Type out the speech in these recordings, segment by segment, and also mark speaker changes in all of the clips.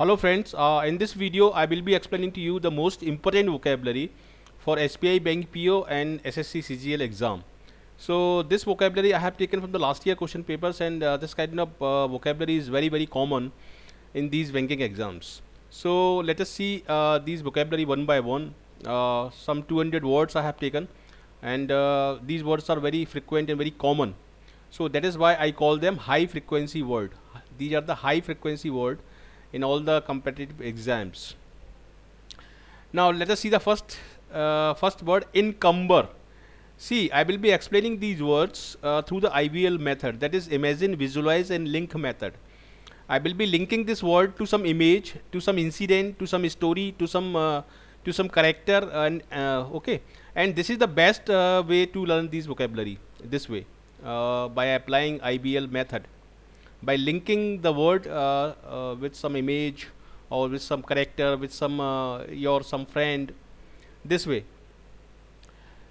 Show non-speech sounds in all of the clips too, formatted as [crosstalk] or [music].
Speaker 1: Hello friends, uh, in this video I will be explaining to you the most important vocabulary for SBI Bank PO and SSC CGL exam. So this vocabulary I have taken from the last year question papers and uh, this kind of uh, vocabulary is very very common in these banking exams. So let us see uh, these vocabulary one by one. Uh, some 200 words I have taken and uh, these words are very frequent and very common. So that is why I call them high frequency word. These are the high frequency word in all the competitive exams. Now let us see the first uh, first word encumber. See, I will be explaining these words uh, through the IVL method that is imagine, visualize and link method. I will be linking this word to some image, to some incident, to some story, to some uh, to some character and uh, okay and this is the best uh, way to learn this vocabulary this way uh, by applying IVL method by linking the word uh, uh, with some image or with some character with some uh, your some friend this way.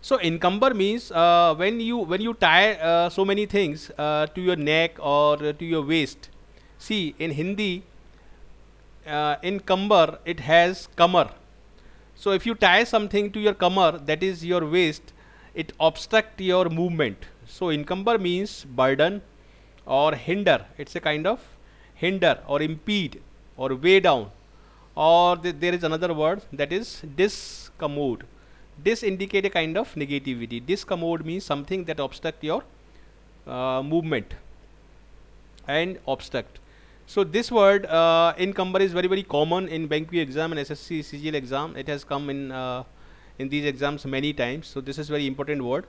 Speaker 1: So encumber means uh, when you when you tie uh, so many things uh, to your neck or to your waist. See in hindi encumber it has kamar so if you tie something to your kamar that is your waist it obstruct your movement. So encumber means burden or hinder. It's a kind of hinder or impede or weigh down. Or th there is another word that is discommode. This indicate a kind of negativity. Discommode means something that obstruct your uh, movement and obstruct. So this word uh, encumber is very very common in bank exam and ssc cgl exam. It has come in uh, in these exams many times. So this is very important word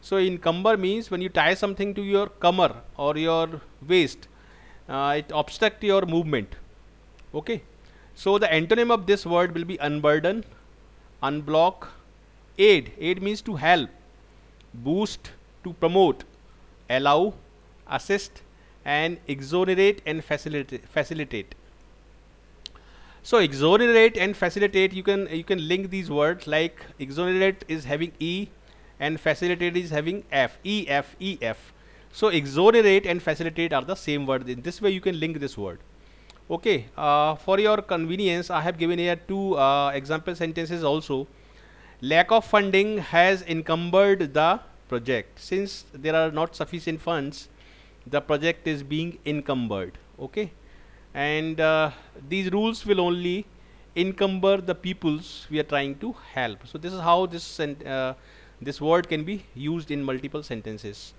Speaker 1: so encumber means when you tie something to your kamar or your waist, uh, it obstruct your movement. Okay. So the antonym of this word will be unburden, unblock, aid. Aid means to help, boost, to promote, allow, assist, and exonerate and facilitate. facilitate. So exonerate and facilitate you can you can link these words like exonerate is having e and facilitate is having F, E, F, E, F. So exonerate and facilitate are the same word. In this way you can link this word. Okay, uh, for your convenience, I have given here two uh, example sentences also. Lack of funding has encumbered the project. Since there are not sufficient funds, the project is being encumbered. Okay, and uh, these rules will only encumber the peoples we are trying to help. So this is how this uh, this word can be used in multiple sentences.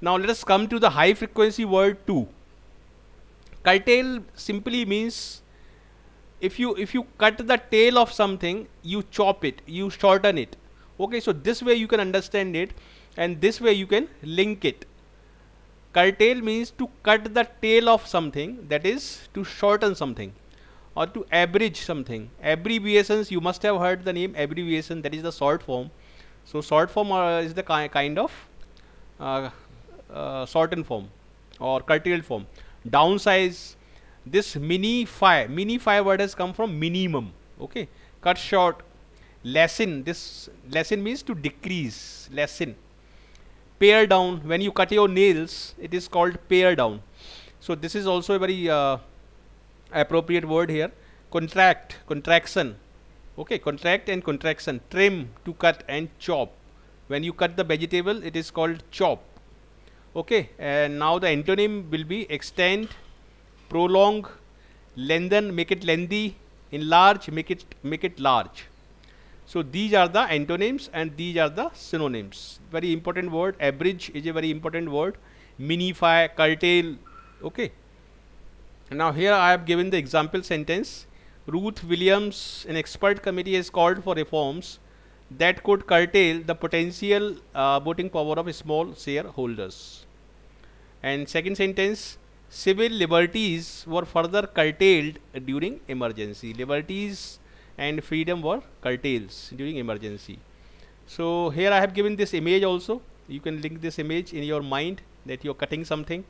Speaker 1: Now let us come to the high frequency word too. Curtail simply means if you if you cut the tail of something, you chop it, you shorten it. Okay, so this way you can understand it and this way you can link it. Curtail means to cut the tail of something that is to shorten something or to abridge something. Abbreviations you must have heard the name abbreviation that is the short form so short form uh, is the ki kind of uh, uh, shortened form or curtailed form. Downsize this minify mini phi word has come from minimum. Okay, cut short. Lessen this lessen means to decrease. Lessen. Pare down when you cut your nails, it is called pare down. So this is also a very uh, appropriate word here. Contract contraction okay contract and contraction. Trim to cut and chop. When you cut the vegetable it is called chop. Okay and now the antonym will be extend prolong lengthen make it lengthy enlarge make it make it large. So these are the antonyms and these are the synonyms. Very important word. Abridge is a very important word. Minify curtail. Okay. Now here i have given the example sentence Ruth Williams, an expert committee has called for reforms that could curtail the potential uh, voting power of small shareholders. And second sentence, civil liberties were further curtailed during emergency. Liberties and freedom were curtailed during emergency. So here I have given this image also. You can link this image in your mind that you're cutting something.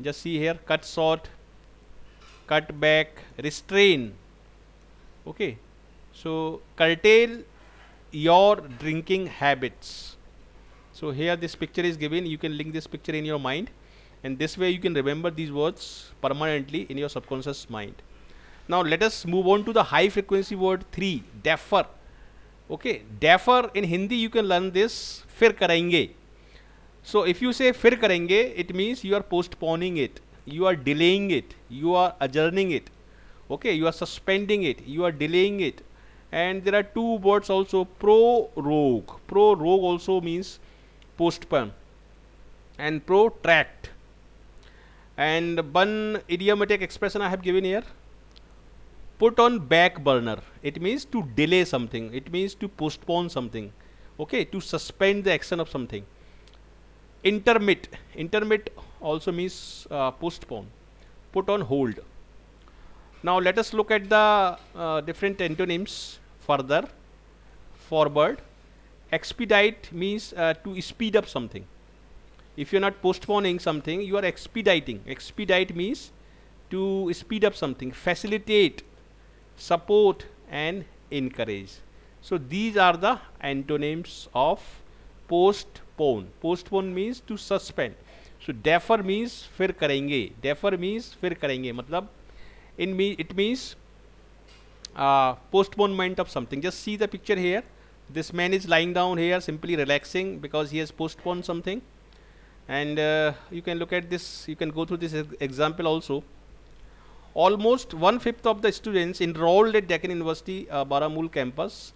Speaker 1: Just see here, cut short, cut back, restrain okay. So curtail your drinking habits. So here this picture is given. You can link this picture in your mind. And this way you can remember these words permanently in your subconscious mind. Now let us move on to the high frequency word 3 defer. Okay. Defer in hindi you can learn this fir karenge. So if you say fir karenge it means you are postponing it. You are delaying it. You are adjourning it okay you are suspending it you are delaying it. And there are two words also prorogue. Prorogue also means postpone and protract. And one idiomatic expression I have given here put on back burner. It means to delay something. It means to postpone something. Okay to suspend the action of something. Intermit. Intermit also means uh, postpone. Put on hold now let us look at the uh, different antonyms further. Forward expedite means uh, to speed up something. If you're not postponing something you are expediting. Expedite means to speed up something facilitate support and encourage. So these are the antonyms of postpone. Postpone means to suspend. So defer means fir karenge defer means fir karenge matlab in me it means uh, postponement of something. Just see the picture here. This man is lying down here simply relaxing because he has postponed something. And uh, you can look at this you can go through this example also. Almost one fifth of the students enrolled at Deccan University uh, Baramul campus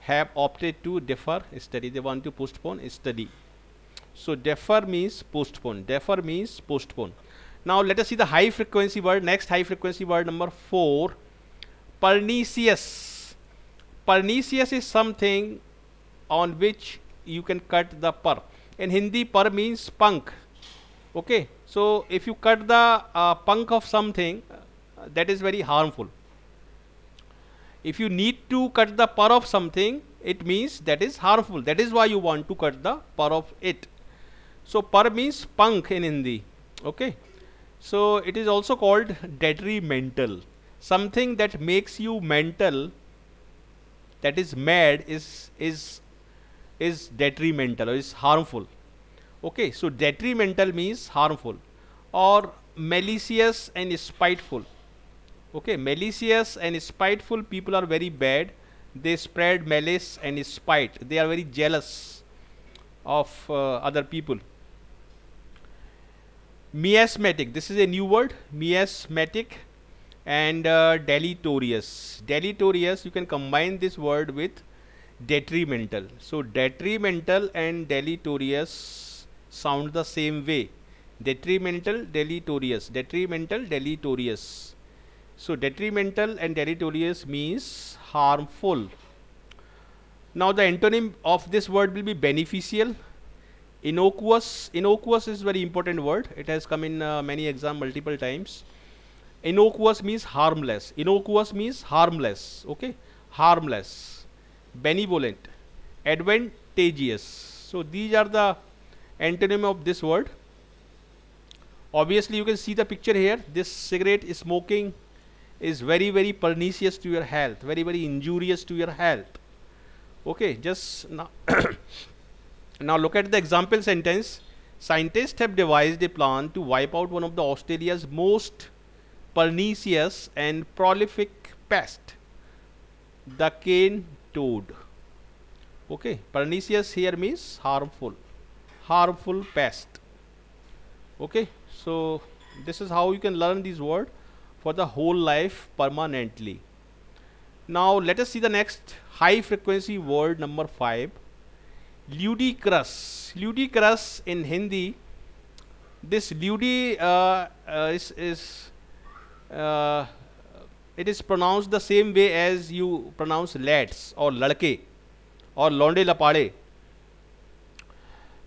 Speaker 1: have opted to defer study. They want to postpone study. So defer means postpone. Defer means postpone now let us see the high frequency word. Next high frequency word number 4 pernicious pernicious is something on which you can cut the per in Hindi par means punk. Okay? So if you cut the uh, punk of something uh, that is very harmful. If you need to cut the par of something it means that is harmful. That is why you want to cut the par of it. So par means punk in Hindi. Okay so it is also called detrimental. Something that makes you mental that is mad is is is detrimental or is harmful. Okay so detrimental means harmful or malicious and spiteful. Okay malicious and spiteful people are very bad. They spread malice and spite. They are very jealous of uh, other people miasmatic this is a new word miasmatic and uh, deleterious deleterious you can combine this word with detrimental. So detrimental and deleterious sound the same way. Detrimental, deleterious, detrimental, deleterious. So detrimental and deleterious means harmful. Now the antonym of this word will be beneficial. Innocuous, innocuous is very important word. It has come in uh, many exam multiple times. Innocuous means harmless. Innocuous means harmless. Okay, harmless benevolent, advantageous. So these are the antonym of this word. Obviously, you can see the picture here. This cigarette smoking is very very pernicious to your health, very very injurious to your health. Okay, just now, now look at the example sentence. Scientists have devised a plan to wipe out one of the Australia's most pernicious and prolific pest, the cane toad. Okay pernicious here means harmful harmful pest. Okay so this is how you can learn this word for the whole life permanently. Now let us see the next high frequency word number 5 ludicrous ludicrous in hindi this ludi uh, uh, is, is uh, it is pronounced the same way as you pronounce lads or ladke or londe lapade.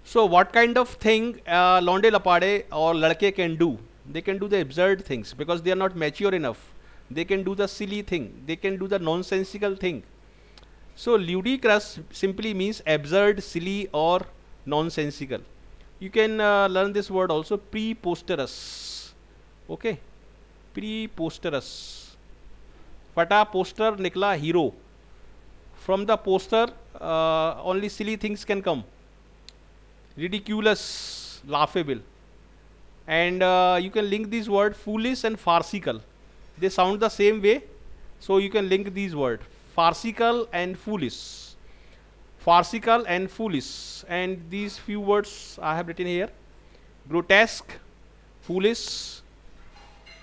Speaker 1: So what kind of thing uh, londe lapade or ladke can do? They can do the absurd things because they are not mature enough. They can do the silly thing. They can do the nonsensical thing. So ludicrous simply means absurd, silly or nonsensical. You can uh, learn this word also preposterous. Okay, preposterous. Fata poster nikla hero. From the poster, uh, only silly things can come. Ridiculous, laughable. And uh, you can link this word foolish and farcical. They sound the same way. So you can link these words farcical and foolish. Farcical and foolish. And these few words I have written here. Grotesque foolish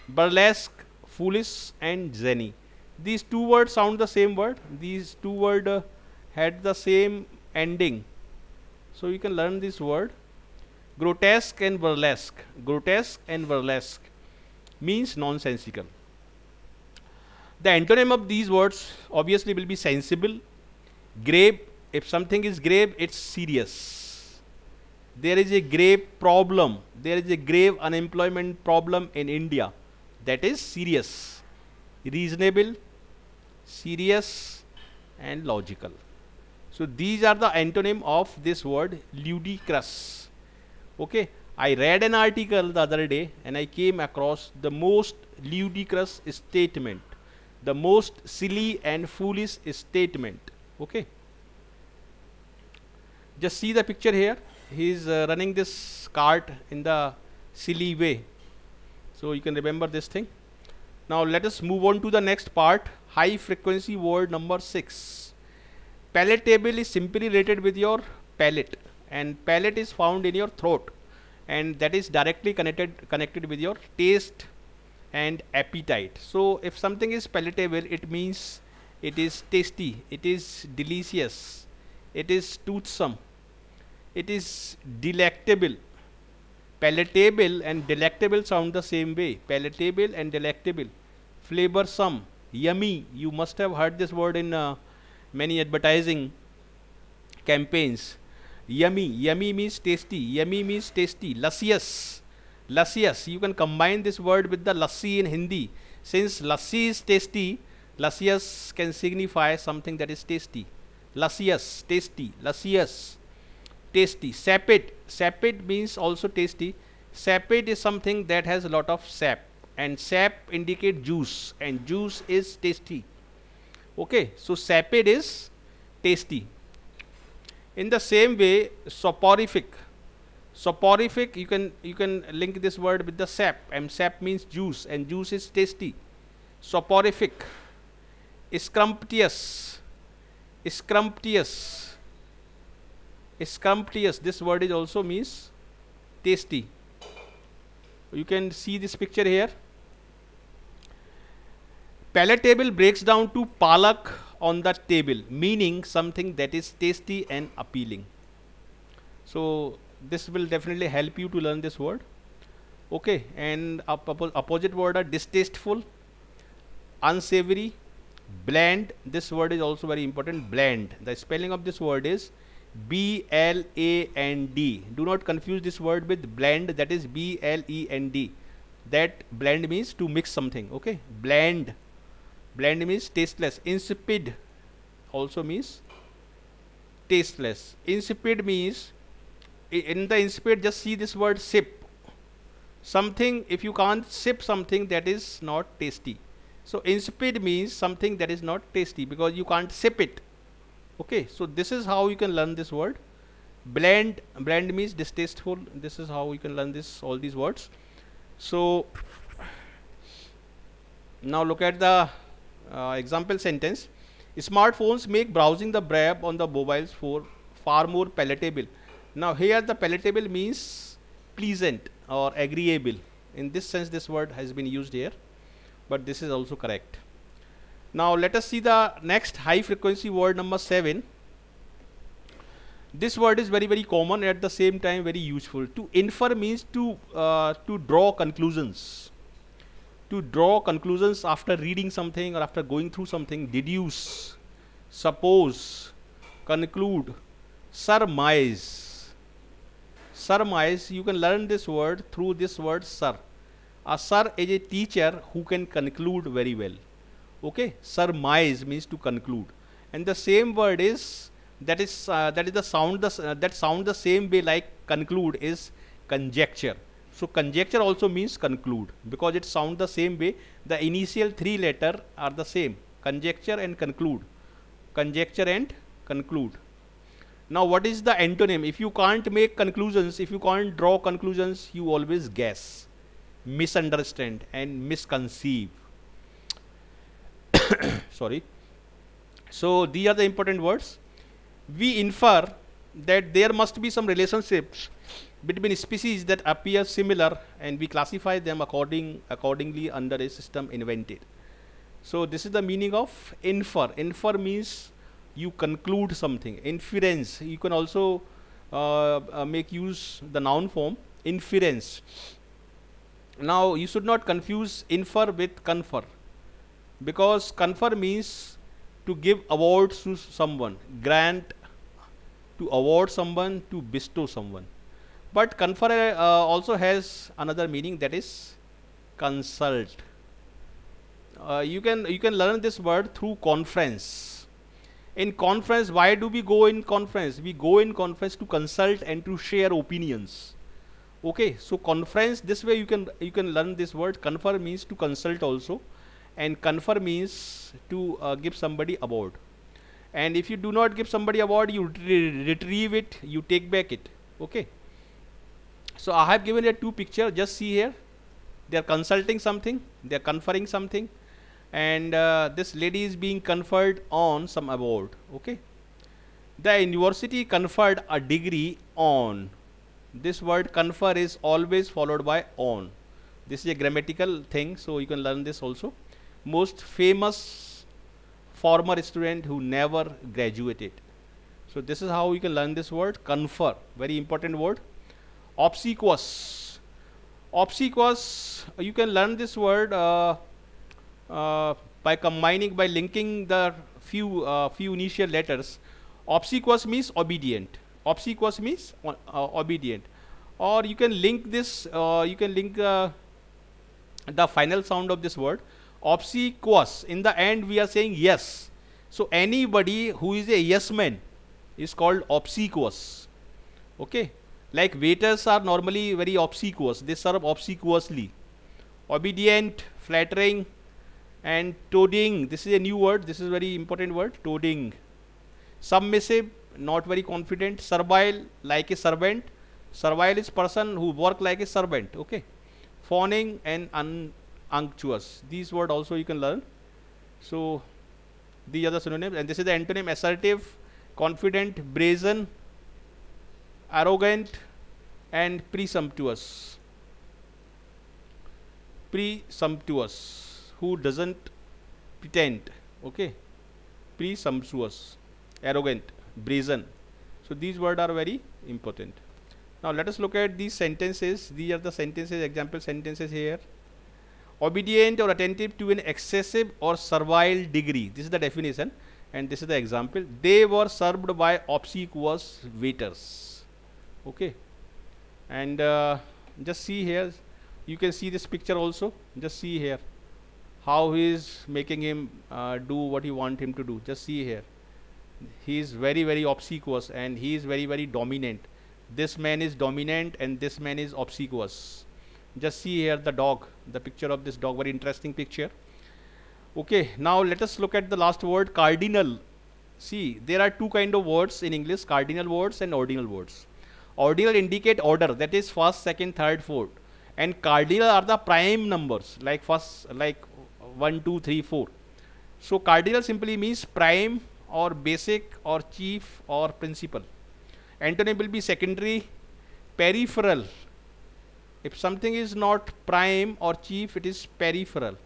Speaker 1: burlesque foolish and zany. These two words sound the same word. These two word uh, had the same ending. So you can learn this word. Grotesque and burlesque. Grotesque and burlesque means nonsensical the antonym of these words obviously will be sensible. Grave if something is grave it's serious. There is a grave problem. There is a grave unemployment problem in india. That is serious reasonable serious and logical. So these are the antonym of this word ludicrous. Okay i read an article the other day and i came across the most ludicrous statement the most silly and foolish statement. Okay. Just see the picture here. He is uh, running this cart in the silly way. So you can remember this thing. Now let us move on to the next part. High frequency word number 6 palatable is simply related with your palate. And palate is found in your throat. And that is directly connected connected with your taste and appetite. So if something is palatable it means it is tasty it is delicious it is toothsome it is delectable. Palatable and delectable sound the same way. Palatable and delectable. Flavorsome yummy. You must have heard this word in uh, many advertising campaigns. Yummy. Yummy means tasty. Yummy means tasty. Luscious luscious you can combine this word with the lassi in hindi. Since lassi is tasty luscious can signify something that is tasty. Luscious tasty luscious tasty. Sapid. Sapid means also tasty. Sapid is something that has a lot of sap. And sap indicate juice. And juice is tasty. Okay so sapid is tasty. In the same way soporific soporific you can you can link this word with the sap and sap means juice and juice is tasty. Soporific. Scrumptious scrumptious scrumptious this word is also means tasty. You can see this picture here. Palatable breaks down to palak on the table meaning something that is tasty and appealing. So this will definitely help you to learn this word. Okay and opposite word are distasteful unsavory bland. This word is also very important bland. The spelling of this word is B L A N D. Do not confuse this word with blend that is B L E N D. That blend means to mix something okay? Bland. Bland means tasteless. Insipid also means tasteless. Insipid means in the insipid just see this word sip. Something if you can't sip something that is not tasty. So insipid means something that is not tasty because you can't sip it. Okay so this is how you can learn this word. Blend blend means distasteful. This is how you can learn this all these words. So now look at the uh, example sentence. Smartphones make browsing the web on the mobiles for far more palatable now here the palatable means pleasant or agreeable. In this sense this word has been used here but this is also correct. Now let us see the next high frequency word number 7 this word is very very common at the same time very useful. To infer means to uh, to draw conclusions. To draw conclusions after reading something or after going through something deduce suppose conclude surmise surmise you can learn this word through this word sir. A sir is a teacher who can conclude very well. Okay? Surmise means to conclude. And the same word is that is uh, that is the sound the, uh, that sound the same way like conclude is conjecture. So conjecture also means conclude because it sound the same way. The initial three letter are the same conjecture and conclude. Conjecture and conclude now what is the antonym? If you can't make conclusions if you can't draw conclusions you always guess misunderstand and misconceive. [coughs] Sorry. So these are the important words. We infer that there must be some relationships between species that appear similar and we classify them according accordingly under a system invented. So this is the meaning of infer. Infer means you conclude something. Inference. You can also uh, uh, make use the noun form. Inference. Now you should not confuse infer with confer. Because confer means to give awards to someone grant to award someone to bestow someone. But confer uh, also has another meaning that is consult. Uh, you can you can learn this word through conference in conference why do we go in conference? We go in conference to consult and to share opinions. Okay so conference this way you can you can learn this word. Confer means to consult also. And confer means to uh, give somebody award. And if you do not give somebody award you re retrieve it you take back it. Okay? So i have given you two picture. Just see here. They are consulting something. They are conferring something and uh, this lady is being conferred on some award okay? The university conferred a degree on. This word confer is always followed by on. This is a grammatical thing so you can learn this also. Most famous former student who never graduated. So this is how you can learn this word confer. Very important word. Obsequious. Obsequious you can learn this word uh, by combining by linking the few uh, few initial letters obsequious means obedient. Obsequious means uh, obedient. Or you can link this uh, you can link uh, the final sound of this word obsequious. In the end we are saying yes. So anybody who is a yes man is called obsequious. Okay? Like waiters are normally very obsequious. They serve obsequiously. Obedient flattering and toadying this is a new word this is very important word toadying submissive not very confident. Servile like a servant. Servile is person who work like a servant okay? Fawning and unctuous these word also you can learn. So these are the synonyms. And this is the antonym assertive confident brazen arrogant and presumptuous. Presumptuous who doesn't pretend okay? Presumptuous arrogant brazen. So these words are very important. Now let us look at these sentences. These are the sentences example sentences here. Obedient or attentive to an excessive or servile degree. This is the definition and this is the example. They were served by obsequious waiters okay? And uh, just see here. You can see this picture also. Just see here how he is making him uh, do what he want him to do. Just see here. He is very very obsequious and he is very very dominant. This man is dominant and this man is obsequious. Just see here the dog the picture of this dog. Very interesting picture. Okay now let us look at the last word cardinal. See there are two kind of words in english cardinal words and ordinal words. Ordinal indicate order that is first second third fourth. And cardinal are the prime numbers like first like 1 2 3 4 so cardinal simply means prime or basic or chief or principal. Antonym will be secondary, peripheral. If something is not prime or chief, it is peripheral.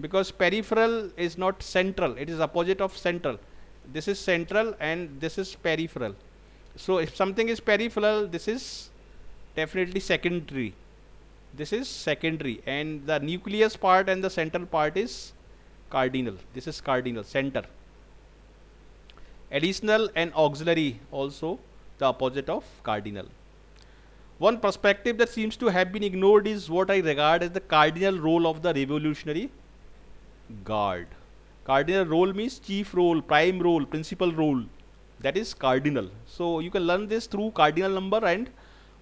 Speaker 1: Because peripheral is not central, it is opposite of central. This is central and this is peripheral. So if something is peripheral, this is definitely secondary. This is secondary and the nucleus part and the central part is cardinal. This is cardinal, center additional and auxiliary also the opposite of cardinal. One perspective that seems to have been ignored is what I regard as the cardinal role of the revolutionary guard. Cardinal role means chief role, prime role, principal role that is cardinal. So you can learn this through cardinal number and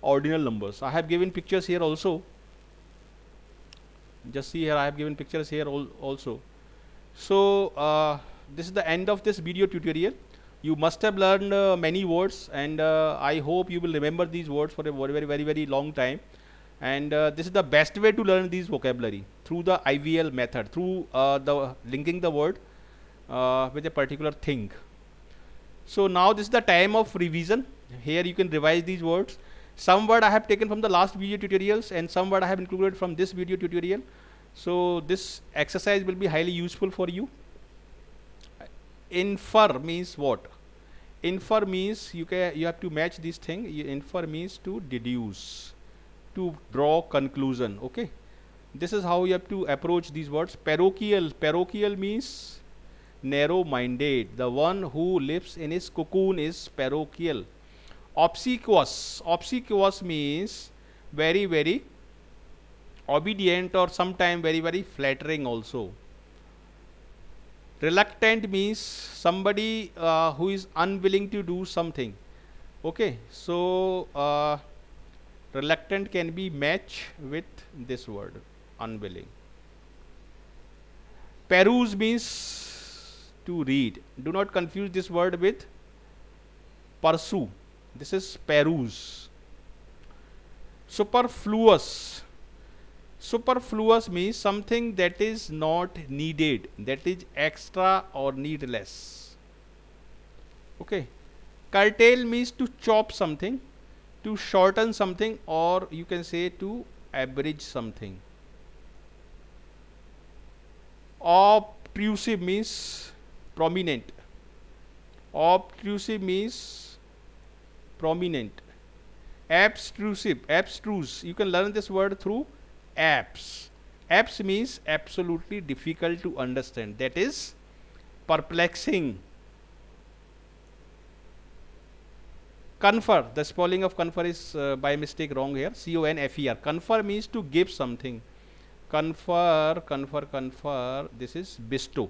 Speaker 1: ordinal numbers. I have given pictures here also. Just see here I have given pictures here al also. So uh, this is the end of this video tutorial. You must have learned uh, many words and uh, I hope you will remember these words for a very very very very long time. And uh, this is the best way to learn these vocabulary through the IVL method through uh, the linking the word with a particular thing. So now this is the time of revision. Here you can revise these words some word I have taken from the last video tutorials and some word I have included from this video tutorial. So this exercise will be highly useful for you. Infer means what? Infer means you can you have to match this thing. Infer means to deduce to draw conclusion okay? This is how you have to approach these words. Parochial parochial means narrow minded the one who lives in his cocoon is parochial obsequious. Obsequious means very very obedient or sometime very very flattering also. Reluctant means somebody uh, who is unwilling to do something. Okay so uh, reluctant can be matched with this word unwilling. Peruse means to read. Do not confuse this word with pursue this is peruse superfluous. Superfluous means something that is not needed that is extra or needless. Okay. Curtail means to chop something to shorten something or you can say to abridge something. Obtrusive means prominent. Obtrusive means prominent abstrusive abstruse you can learn this word through apps. Apps means absolutely difficult to understand. That is perplexing. Confer. The spelling of confer is uh, by mistake wrong here. C O N F E R. Confer means to give something. Confer, confer, confer. This is bestow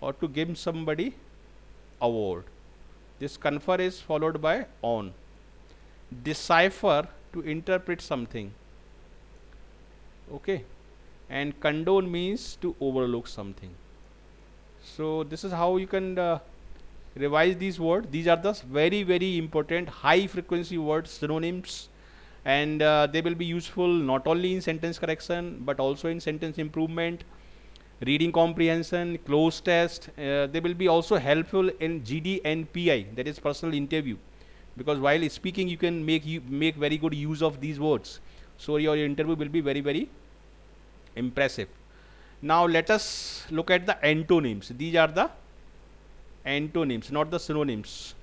Speaker 1: or to give somebody award. This confer is followed by on. Decipher to interpret something. Okay. And condone means to overlook something. So this is how you can uh, revise these words. These are the very very important high frequency words synonyms. And uh, they will be useful not only in sentence correction but also in sentence improvement reading comprehension cloze test uh, they will be also helpful in GD and PI that is personal interview. Because while speaking you can make you make very good use of these words. So your interview will be very very impressive. Now let us look at the antonyms. These are the antonyms not the synonyms.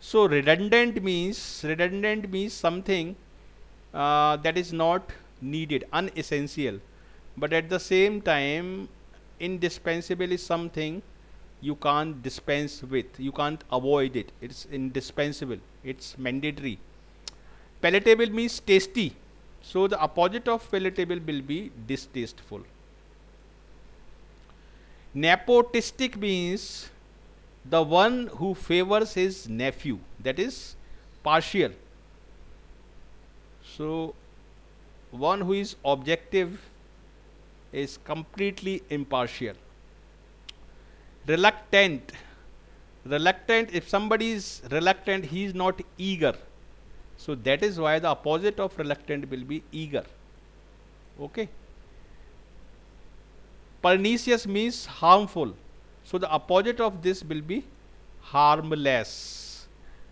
Speaker 1: So redundant means redundant means something uh, that is not needed unessential but at the same time indispensable is something you can't dispense with. You can't avoid it. It's indispensable. It's mandatory. Palatable means tasty. So the opposite of palatable will be distasteful. Nepotistic means the one who favors his nephew. That is partial. So one who is objective is completely impartial. Reluctant. Reluctant, if somebody is reluctant, he is not eager so that is why the opposite of reluctant will be eager. Okay. Pernicious means harmful. So the opposite of this will be harmless.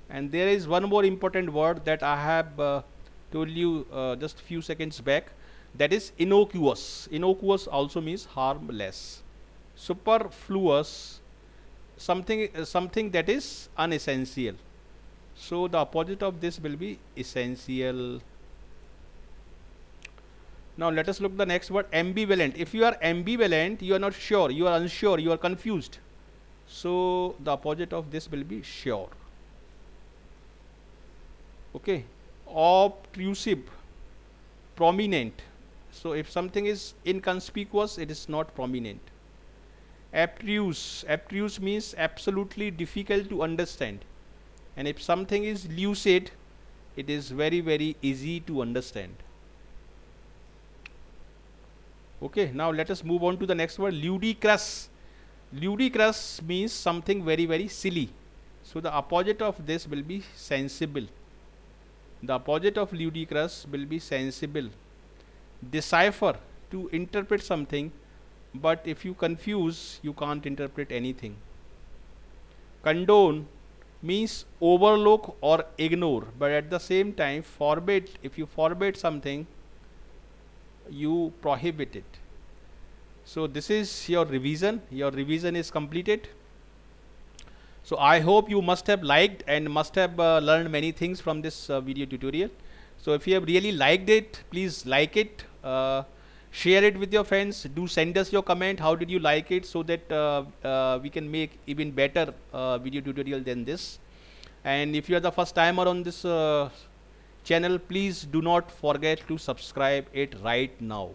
Speaker 1: And there is one more important word that I have uh, told you uh, just few seconds back. That is innocuous. Innocuous also means harmless. Superfluous, something uh, something that is unessential. So the opposite of this will be essential. Now let us look the next word ambivalent. If you are ambivalent, you are not sure, you are unsure, you are confused. So the opposite of this will be sure. Okay. Obtrusive, prominent. So if something is inconspicuous, it is not prominent. Abstruse. Abstruse means absolutely difficult to understand. And if something is lucid it is very very easy to understand. Okay now let us move on to the next word ludicrous. Ludicrous means something very very silly. So the opposite of this will be sensible. The opposite of ludicrous will be sensible decipher to interpret something but if you confuse you can't interpret anything. Condone means overlook or ignore but at the same time forbid if you forbid something you prohibit it. So this is your revision. Your revision is completed. So I hope you must have liked and must have uh, learned many things from this uh, video tutorial. So if you have really liked it please like it uh, share it with your friends. Do send us your comment. How did you like it? So that uh, uh, we can make even better uh, video tutorial than this. And if you are the first timer on this channel please do not forget to subscribe it right now.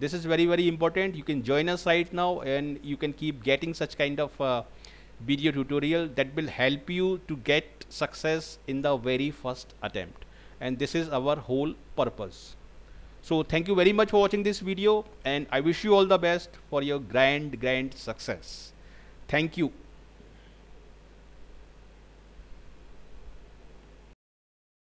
Speaker 1: This is very very important. You can join us right now and you can keep getting such kind of uh, video tutorial that will help you to get success in the very first attempt. And this is our whole purpose so thank you very much for watching this video and I wish you all the best for your grand grand success. Thank you